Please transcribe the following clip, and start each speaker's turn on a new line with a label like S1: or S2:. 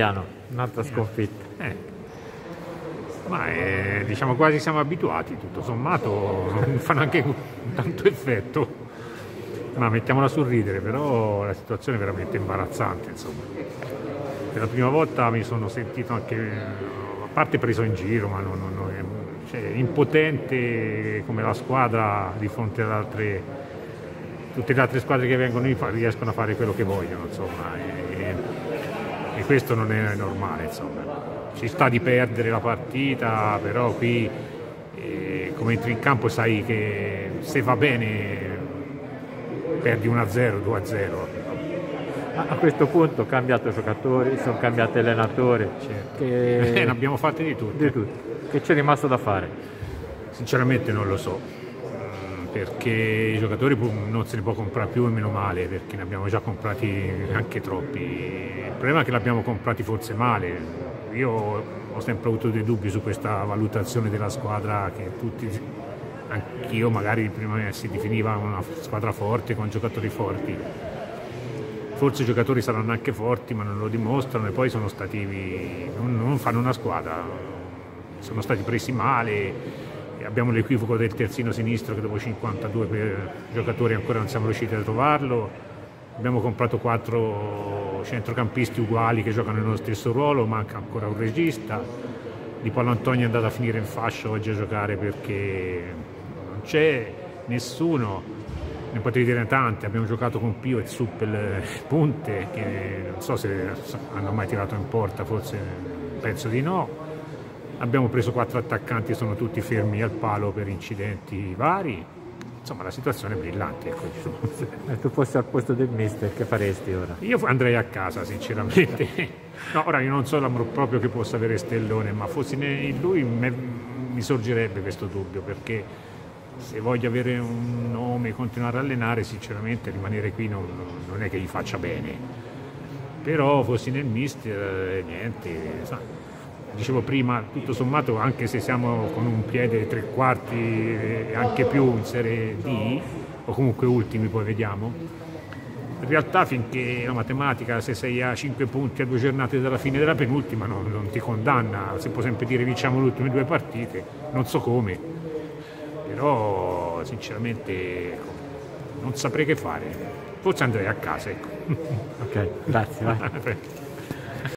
S1: Emiliano, un'altra sconfitta.
S2: Eh. Ma eh, diciamo quasi siamo abituati, tutto sommato non fanno anche tanto effetto. Ma mettiamola sul ridere, però la situazione è veramente imbarazzante, insomma. Per la prima volta mi sono sentito anche, a parte preso in giro, ma non, non, non, cioè, impotente come la squadra di fronte ad altre, tutte le altre squadre che vengono riescono a fare quello che vogliono, insomma. E, e questo non è normale, insomma. Ci sta di perdere la partita, però qui eh, come entri in campo sai che se va bene perdi 1-0, 2-0
S1: a questo punto ho cambiato giocatori, sono cambiati allenatori.
S2: Certo. Che... Eh, ne abbiamo fatte di tutte.
S1: Di tutte. Che c'è rimasto da fare?
S2: Sinceramente non lo so, mm, perché i giocatori non se li può comprare più e meno male, perché ne abbiamo già comprati anche troppi. Problema è che li abbiamo comprati forse male. Io ho sempre avuto dei dubbi su questa valutazione della squadra che tutti, anch'io magari prima si definiva una squadra forte con giocatori forti. Forse i giocatori saranno anche forti ma non lo dimostrano e poi sono stati, non, non fanno una squadra, sono stati presi male, abbiamo l'equivoco del terzino sinistro che dopo 52 giocatori ancora non siamo riusciti a trovarlo, abbiamo comprato quattro centrocampisti uguali che giocano nello stesso ruolo, manca ancora un regista, Di Paolo Antonio è andato a finire in fascia oggi a giocare perché non c'è nessuno ne potrei dire tante, abbiamo giocato con Pio e Zuppel punte che non so se hanno mai tirato in porta, forse penso di no. Abbiamo preso quattro attaccanti, sono tutti fermi al palo per incidenti vari. Insomma, la situazione è brillante. Ecco,
S1: Se tu fossi al posto del mister, che faresti ora?
S2: Io andrei a casa, sinceramente. No, ora io non so l'amor proprio che possa avere Stellone, ma fossi in lui me, mi sorgerebbe questo dubbio, perché se voglio avere un nome e continuare a allenare, sinceramente rimanere qui non, non, è che gli faccia bene. Però fossi nel mister, eh, niente, sa, dicevo prima, tutto sommato, anche se siamo con un piede tre quarti e anche più in Serie D, o comunque ultimi poi vediamo, in realtà finché la matematica se sei a 5 punti a due giornate dalla fine della penultima non, non ti condanna, si può sempre dire vinciamo le ultime due partite, non so come, però sinceramente non saprei che fare, forse andrei a casa. Ecco.
S1: Ok, grazie.